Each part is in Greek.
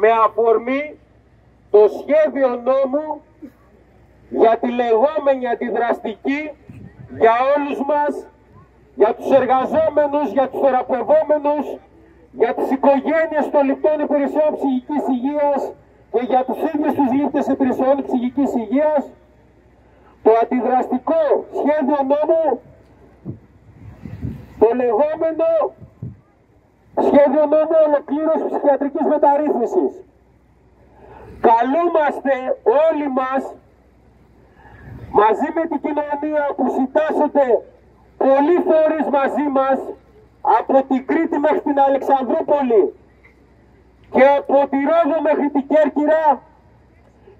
με αφορμή το σχέδιο νόμου για τη λεγόμενη αντιδραστική για όλους μας, για τους εργαζόμενους, για τους θεραπευόμενους, για τις οικογένειες των ληπτών υπηρεσιών ψυχικής υγείας και για τους ίδιους τους λήπτες υπηρεσιών ψυχικής υγείας, το αντιδραστικό σχέδιο νόμου, το λεγόμενο σχέδιο νόμου ολοκλήρωση ψυχιατρικής μεταρρύθμισης. Καλούμαστε όλοι μας μαζί με την κοινωνία που συντάσσονται πολλοί φορείς μαζί μας από την Κρήτη μέχρι την Αλεξανδρούπολη και από τη Ρόδο μέχρι την Κέρκυρα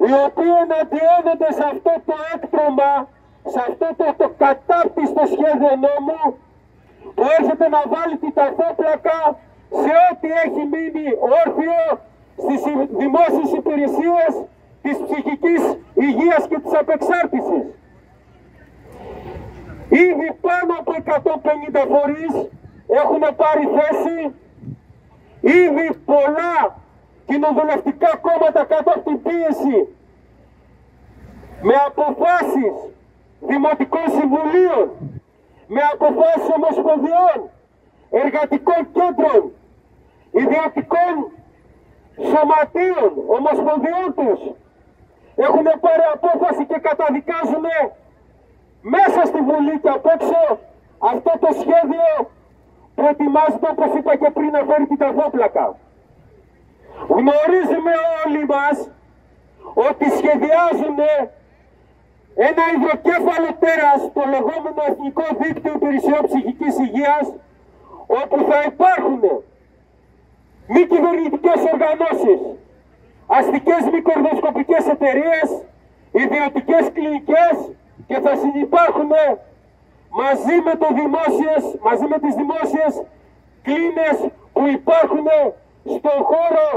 οι οποίοι εναντιώνονται σε αυτό το έκτρωμα, σε αυτό το, το κατάπτυστο σχέδιο νόμου που έρχεται να βάλει την ταφόπλακα σε ό,τι έχει μείνει όρθιο στις δημόσιες υπηρεσίες της ψυχικής υγείας και της απεξάρτησης. Ήδη πάνω από 150 φορείς έχουν πάρει θέση, ήδη πολλά κοινοβουλευτικά κόμματα κάτω από την πίεση με αποφάσεις δημοτικών συμβουλίων, με αποφάσεις ομοσπονδιών, εργατικών κέντρων, ιδιωτικών σωματείων, ομοσπονδιών τους έχουν πάρει απόφαση και καταδικάζουν μέσα στη Βουλή και απ' έξω αυτό το σχέδιο που ετοιμάζεται όπως είπα και πριν να φέρει την ταφόπλακα. Γνωρίζουμε όλοι μας ότι σχεδιάζουν ένα υδροκέφαλο τέρας, το λεγόμενο Εθνικό Δίκτυο Υπηρεσιών Ψυχικής Υγείας, όπου θα υπάρχουν μη κυβερνητικές οργανώσεις, αστικές μη κορδοσκοπικές εταιρείες, ιδιωτικές κλινικές και θα συνεπάρχουν μαζί με, το δημόσιες, μαζί με τις δημόσιες κλίνες που υπάρχουν στον χώρο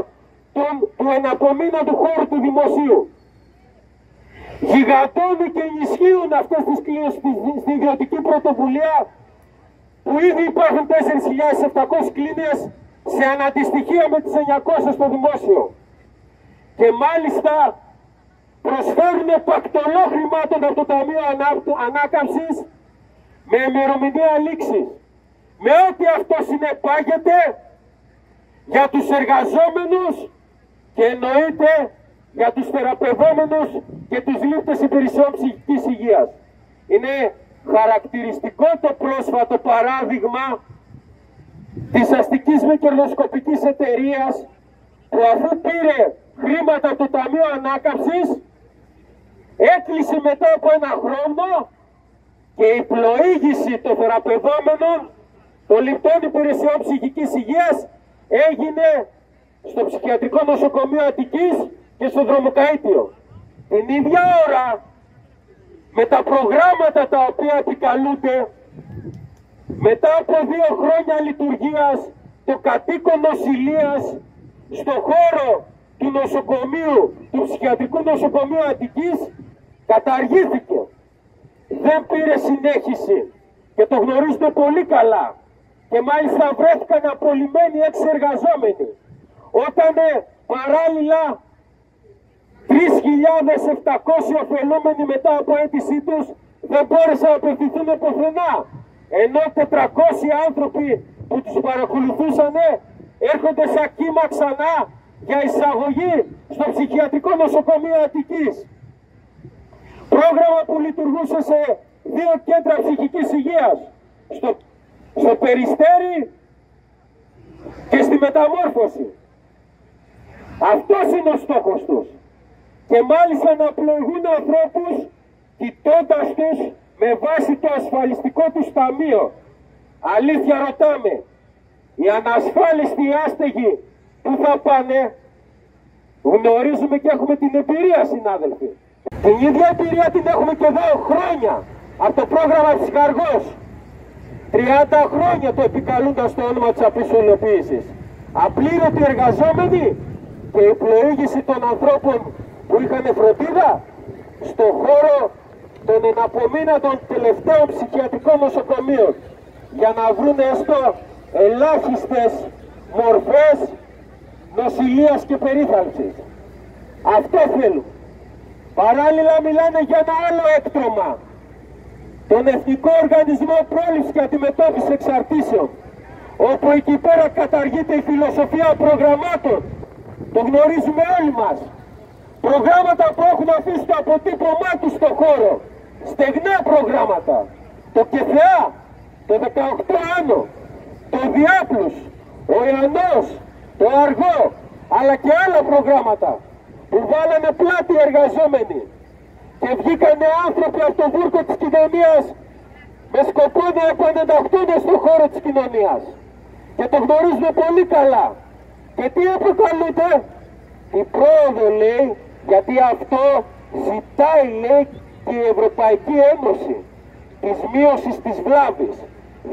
τον, του εναπομείναντου χώρου του δημοσίου. Γιγαντώνουν και ενισχύουν αυτές τις κλίνες στην ιδιωτική πρωτοβουλία που ήδη υπάρχουν 4.700 κλίνες σε αναντιστοιχεία με τις 900 στο δημόσιο. Και μάλιστα προσφέρουν πακτολό χρημάτων από το Ταμείο Ανάκαμψης με ημερομηνία λήξης. Με ό,τι αυτό συνεπάγεται για τους εργαζόμενους και εννοείται για τους θεραπευόμενους και τους λήπτες υπηρεσιών ψυχικής υγείας. Είναι χαρακτηριστικό το πρόσφατο παράδειγμα της αστικής με κερδοσκοπικής εταιρείας που αφού πήρε χρήματα από το Ταμείο Ανάκαμψης έκλεισε μετά από ένα χρόνο και η πλοήγηση των θεραπευόμενων των λιπτών υπηρεσιών ψυχικής υγείας έγινε στο ψυχιατρικό νοσοκομείο Αττικής και στο δρομοκαΐτιο. Την ίδια ώρα με τα προγράμματα τα οποία επικαλούνται μετά από δύο χρόνια λειτουργίας το κατοίκον νοσηλείας στο χώρο του νοσοκομείου, του ψυχιατρικού νοσοκομείου Αττικής καταργήθηκε. Δεν πήρε συνέχιση και το γνωρίζετε πολύ καλά. Και μάλιστα βρέθηκαν απολυμμένοι έξι εργαζόμενοι. Όταν ε, παράλληλα 3.700 ωφελούμενοι μετά από αίτησή τους δεν μπόρεσαν να απευθυνθούν πουθενά ενώ 400 άνθρωποι που τους παρακολουθούσαν έρχονται σαν κύμα ξανά για εισαγωγή στο ψυχιατρικό νοσοκομείο Αττικής. Πρόγραμμα που λειτουργούσε σε δύο κέντρα ψυχικής υγείας, στο, στο Περιστέρι και στη Μεταμόρφωση. Αυτός είναι ο στόχος τους. Και μάλιστα να πλοηγούν ανθρώπους κοιτώντας τους με βάση το ασφαλιστικό τους ταμείο. Αλήθεια ρωτάμε, οι ανασφάλιστοι άστεγοι που θα πάνε, γνωρίζουμε και έχουμε την εμπειρία συνάδελφοι. Την ίδια εμπειρία την έχουμε και εδώ χρόνια από το πρόγραμμα της Καργός. 30 χρόνια το επικαλούνταν στο όνομα της απεισολοποίησης. Απλήρωτοι εργαζόμενοι και η πλοήγηση των ανθρώπων που είχαν φροντίδα στο χώρο των εναπομείνατων τελευταίων ψυχιατρικών νοσοκομείων για να βρουν έστω ελάχιστες μορφές νοσηλείας και περίθαλψης. Αυτό θέλουν. Παράλληλα μιλάνε για ένα άλλο έκτρωμα. Τον Εθνικό Οργανισμό Πρόληψης και Αντιμετώπισης Εξαρτήσεων. Όπου εκεί πέρα καταργείται η φιλοσοφία προγραμμάτων. Το γνωρίζουμε όλοι μας. Προγράμματα που έχουν αφήσει το αποτύπωμά τους στο χώρο. Στεγνά προγράμματα. Το ΚΕΘΕΑ, το 18 Άνω, το Διάπλους, ο Ιαννός, το Αργό, αλλά και άλλα προγράμματα που βάλανε πλάτη εργαζόμενοι και βγήκανε άνθρωποι από το βούρκο της κοινωνίας με σκοπό να επανενταχθούν στον χώρο της κοινωνίας. Και το γνωρίζουμε πολύ καλά. Και τι αποκαλούνται, η πρόοδο λέει, γιατί αυτό ζητάει λέει και η Ευρωπαϊκή Ένωση της μείωσης της βλάβης.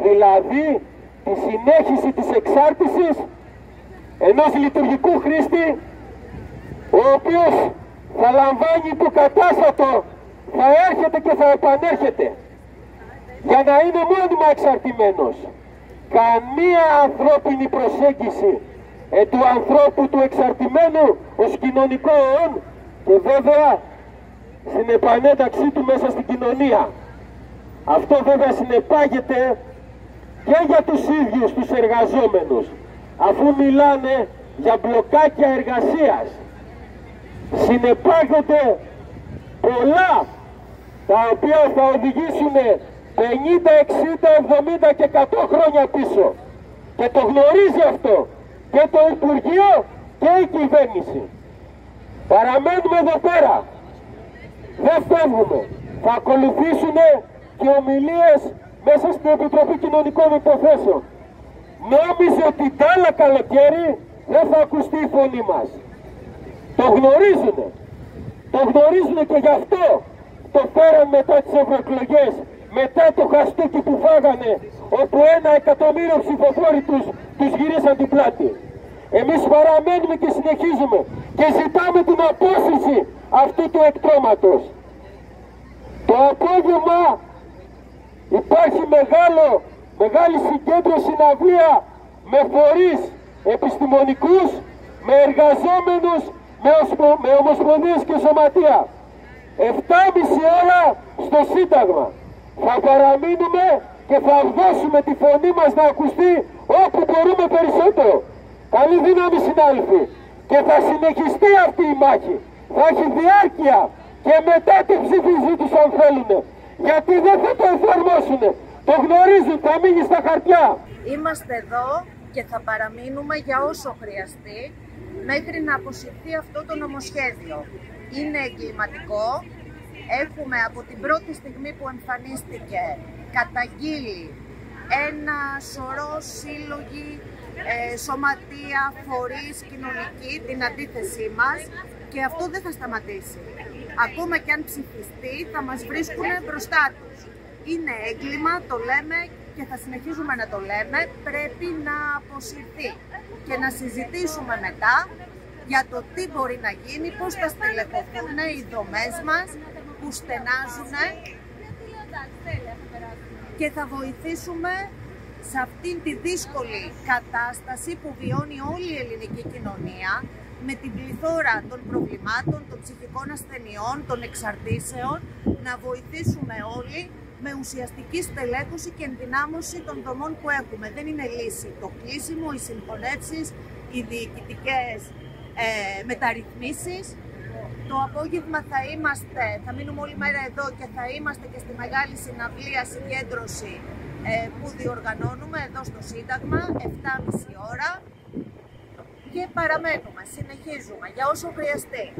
Δηλαδή τη συνέχιση της εξάρτησης ενός λειτουργικού χρήστη ο οποίος θα λαμβάνει το κατάστατο, θα έρχεται και θα επανέρχεται για να είναι μόνιμα εξαρτημένος. Καμία ανθρώπινη προσέγγιση ε, του ανθρώπου του εξαρτημένου ως κοινωνικό όν και βέβαια στην επανένταξή του μέσα στην κοινωνία. Αυτό βέβαια συνεπάγεται και για τους ίδιους τους εργαζόμενους αφού μιλάνε για μπλοκάκια εργασίας συνεπάγονται πολλά τα οποία θα οδηγήσουν 50, 60, 70 και 100 χρόνια πίσω και το γνωρίζει αυτό και το Υπουργείο και η κυβέρνηση παραμένουμε εδώ πέρα δεν φεύγουμε θα ακολουθήσουν και ομιλίες μέσα στην Επιτροπή Κοινωνικών Υποθέσεων. Νόμιζε ότι τ' άλλα καλοκαίρι δεν θα ακουστεί η φωνή μας. Το γνωρίζουνε. Το γνωρίζουνε και γι' αυτό το φέραν μετά τις ευρωεκλογές, μετά το χαστούκι που φάγανε, όπου ένα εκατομμύριο ψηφοφόροι τους, τους γυρίσαν την πλάτη. Εμείς παραμένουμε και συνεχίζουμε και ζητάμε την απόσυρση αυτού του εκτρώματος. Το απόγευμα Υπάρχει μεγάλο, μεγάλη συγκέντρωση συναυλία με φορείς επιστημονικούς, με εργαζόμενους, με, οσμο, με ομοσπονδίες και σωματεία. 7,5 ώρα στο Σύνταγμα. Θα παραμείνουμε και θα δώσουμε τη φωνή μας να ακουστεί όπου μπορούμε περισσότερο. Καλή δύναμη συνάδελφοι. Και θα συνεχιστεί αυτή η μάχη. Θα έχει διάρκεια και μετά τη ψήφιση τους αν θέλουν γιατί δεν θα το εφαρμόσουν. Το γνωρίζουν, θα μείνει στα χαρτιά. Είμαστε εδώ και θα παραμείνουμε για όσο χρειαστεί μέχρι να αποσυρθεί αυτό το νομοσχέδιο. Είναι εγκληματικό. Έχουμε από την πρώτη στιγμή που εμφανίστηκε καταγγείλει ένα σωρό σύλλογοι, ε, σωματεία, φορείς, κοινωνικοί, την αντίθεσή μας και αυτό δεν θα σταματήσει. Ακόμα και αν ψηφιστεί, θα μας βρίσκουν μπροστά τους. Είναι έγκλημα, το λέμε και θα συνεχίζουμε να το λέμε, πρέπει να αποσυρθεί και να συζητήσουμε μετά για το τι μπορεί να γίνει, πώς θα στελεχωθούν οι δομές μας που στενάζουν και θα βοηθήσουμε σε αυτήν τη δύσκολη κατάσταση που βιώνει όλη η ελληνική κοινωνία με την πληθώρα των προβλημάτων, των ψυχικών ασθενειών, των εξαρτήσεων, να βοηθήσουμε όλοι με ουσιαστική στελέχωση και ενδυνάμωση των δομών που έχουμε. Δεν είναι λύση το κλείσιμο, οι συγχωνεύσεις, οι διοικητικές ε, μεταρρυθμίσεις. Το απόγευμα θα είμαστε, θα μείνουμε όλη μέρα εδώ και θα είμαστε και στη μεγάλη συναυλία συγκέντρωση ε, που διοργανώνουμε εδώ στο Σύνταγμα, 7.30 ώρα και παραμένουμε, συνεχίζουμε για όσο χρειαστεί.